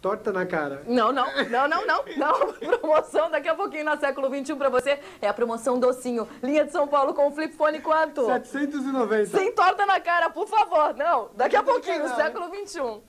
Torta na cara. Não, não, não, não, não, não. Promoção daqui a pouquinho na século XXI pra você é a promoção docinho. Linha de São Paulo com flip fone quanto? 790. Sem torta na cara, por favor. Não, daqui a pouquinho, não. século XXI.